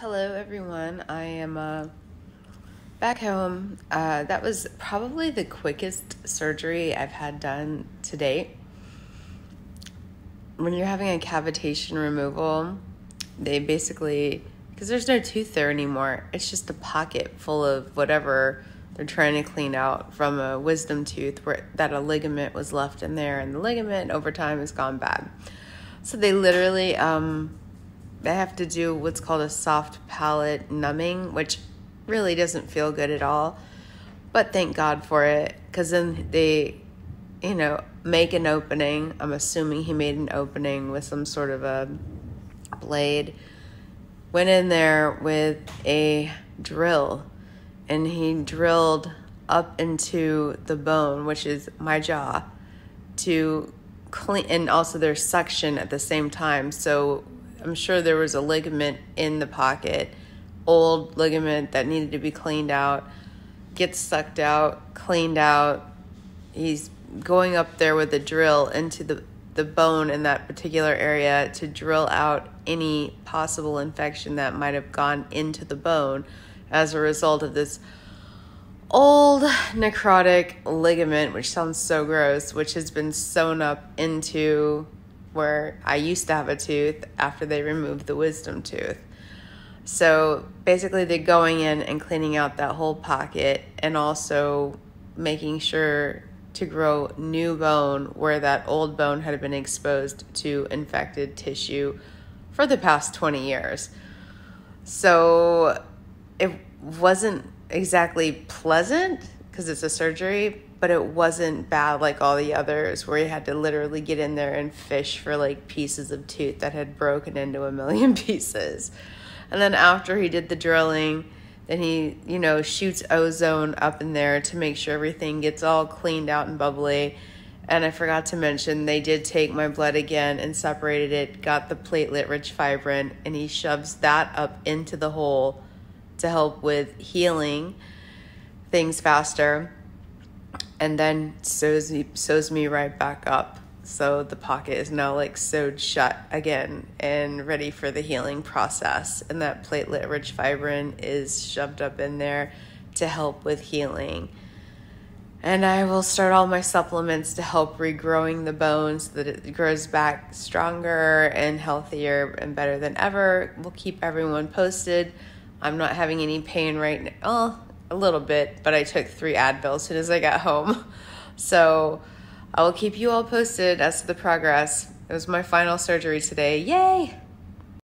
Hello, everyone. I am uh, back home. Uh, that was probably the quickest surgery I've had done to date. When you're having a cavitation removal, they basically, because there's no tooth there anymore, it's just a pocket full of whatever they're trying to clean out from a wisdom tooth where that a ligament was left in there, and the ligament over time has gone bad. So they literally, um, I have to do what's called a soft palate numbing, which really doesn't feel good at all. But thank God for it, because then they, you know, make an opening. I'm assuming he made an opening with some sort of a blade. Went in there with a drill, and he drilled up into the bone, which is my jaw, to clean, and also there's suction at the same time. So I'm sure there was a ligament in the pocket, old ligament that needed to be cleaned out, gets sucked out, cleaned out. He's going up there with a drill into the, the bone in that particular area to drill out any possible infection that might have gone into the bone as a result of this old necrotic ligament, which sounds so gross, which has been sewn up into where I used to have a tooth after they removed the wisdom tooth. So basically, they're going in and cleaning out that whole pocket and also making sure to grow new bone where that old bone had been exposed to infected tissue for the past 20 years. So it wasn't exactly pleasant because it's a surgery, but it wasn't bad like all the others where you had to literally get in there and fish for like pieces of tooth that had broken into a million pieces. And then after he did the drilling, then he, you know, shoots ozone up in there to make sure everything gets all cleaned out and bubbly. And I forgot to mention, they did take my blood again and separated it, got the platelet rich fibrin, and he shoves that up into the hole to help with healing things faster and then sews me, sews me right back up. So the pocket is now like sewed shut again and ready for the healing process. And that platelet rich fibrin is shoved up in there to help with healing. And I will start all my supplements to help regrowing the bones so that it grows back stronger and healthier and better than ever. We'll keep everyone posted. I'm not having any pain right now. Oh, a little bit, but I took three Advil as soon as I got home. So I will keep you all posted as to the progress. It was my final surgery today. Yay!